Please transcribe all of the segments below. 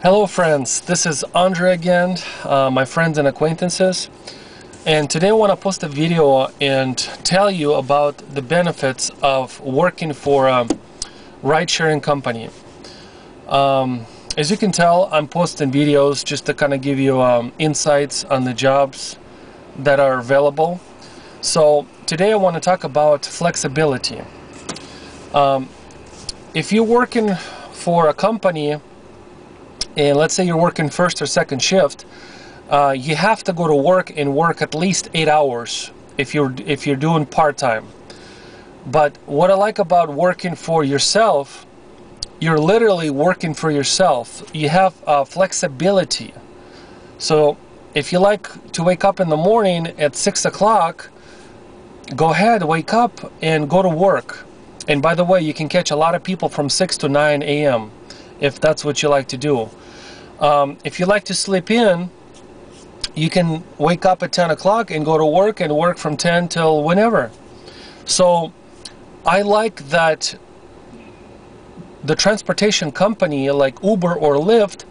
Hello friends, this is Andre again, uh, my friends and acquaintances. And today I want to post a video and tell you about the benefits of working for a ride-sharing company. Um, as you can tell, I'm posting videos just to kind of give you um, insights on the jobs that are available. So today I want to talk about flexibility. Um, if you're working for a company and let's say you're working first or second shift, uh, you have to go to work and work at least eight hours if you're if you're doing part-time. But what I like about working for yourself, you're literally working for yourself. You have uh, flexibility. So if you like to wake up in the morning at six o'clock, go ahead, wake up and go to work. And by the way, you can catch a lot of people from 6 to 9 a.m. if that's what you like to do. Um, if you like to sleep in, you can wake up at 10 o'clock and go to work and work from 10 till whenever. So I like that the transportation company like Uber or Lyft,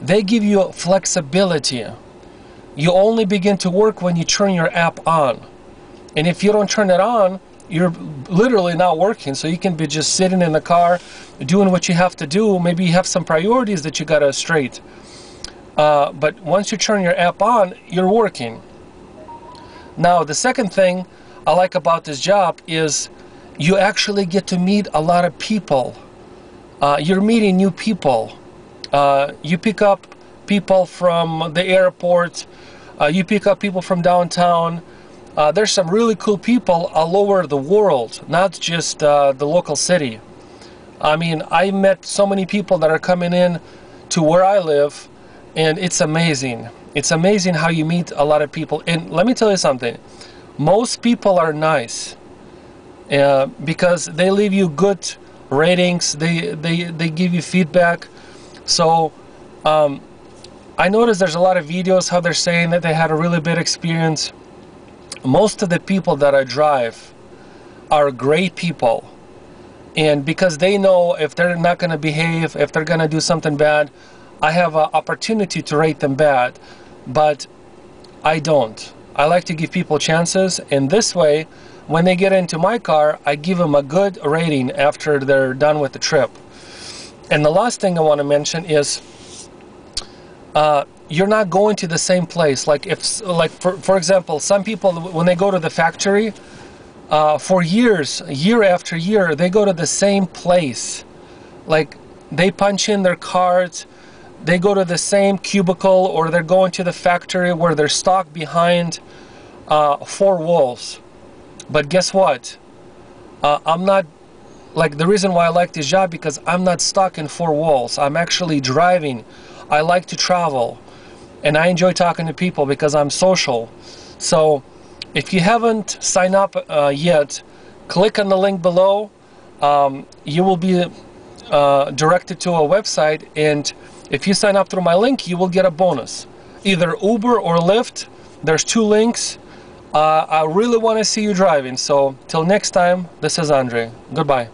they give you flexibility. You only begin to work when you turn your app on. And if you don't turn it on, you're literally not working. So you can be just sitting in the car doing what you have to do. Maybe you have some priorities that you got to straight. Uh, but once you turn your app on, you're working. Now, the second thing I like about this job is you actually get to meet a lot of people. Uh, you're meeting new people. Uh, you pick up people from the airport. Uh, you pick up people from downtown. Uh, there's some really cool people all over the world, not just uh, the local city. I mean, I met so many people that are coming in to where I live, and it's amazing. It's amazing how you meet a lot of people. And let me tell you something. Most people are nice uh, because they leave you good ratings. They they they give you feedback. So um, I noticed there's a lot of videos how they're saying that they had a really bad experience most of the people that I drive are great people. And because they know if they're not going to behave, if they're going to do something bad, I have an opportunity to rate them bad. But I don't. I like to give people chances. And this way, when they get into my car, I give them a good rating after they're done with the trip. And the last thing I want to mention is uh, you're not going to the same place. Like if, like for for example, some people when they go to the factory, uh, for years, year after year, they go to the same place. Like they punch in their cards, they go to the same cubicle, or they're going to the factory where they're stuck behind uh, four walls. But guess what? Uh, I'm not like the reason why I like this job because I'm not stuck in four walls. I'm actually driving. I like to travel and I enjoy talking to people because I'm social. So if you haven't signed up uh, yet, click on the link below. Um, you will be uh, directed to a website and if you sign up through my link, you will get a bonus. Either Uber or Lyft. There's two links. Uh, I really want to see you driving. So till next time, this is Andre. Goodbye.